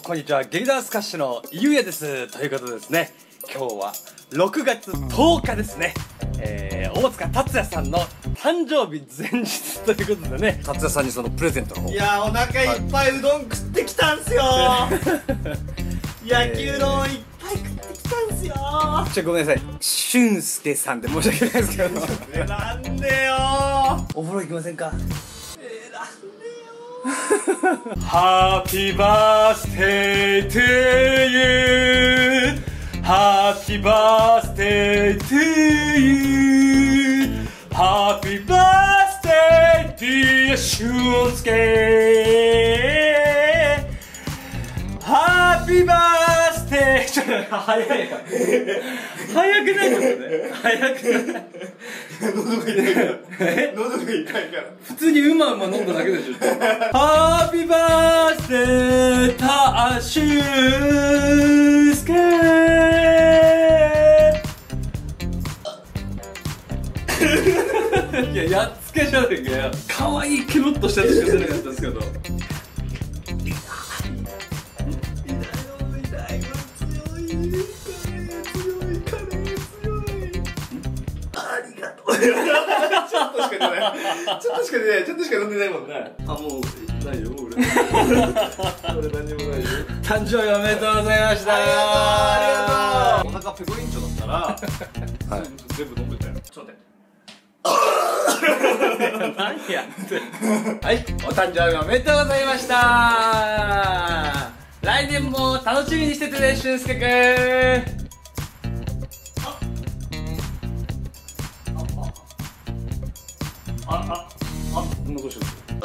こんにちは劇団スカッシュのゆうやです。ということでですね。今日は6月10日ですね。えー、大塚達也さんの誕生日前日ということでね。達也さんにそのプレゼントの方。いやお腹いっぱいうどん食ってきたんすよ。焼きうどんいっぱい食ってきたんすよ。ちょごめんなさい。俊介さんで申し訳ないですけど。えなんでよお風呂行きませんか？えなんでよ Happy birthday to you Happy birthday to you Happy birthday dear 俊介 Happy birthday ちょっと早いな早くないちょっとね早くない 喉が痛いから。喉が痛いから。普通にうまうま飲んだだけでしょ。ハッピーバースデーターシュースケ いややっつけじゃねえかよ。可愛いケロッとしたやつしか出なかったんですけどちょっとしか出ないちょっとしか出ないちょっとしか飲んでないもんね。あもうないよ俺。俺何にもないよ誕生日おめでとうございましたありがとうお腹ペコリンチョだったら、はい、全部飲んでたよ。ちょっと待って。何やって。はい。お誕生日おめでとうございました。来年も楽しみにしててね俊介くんあ残しよまたね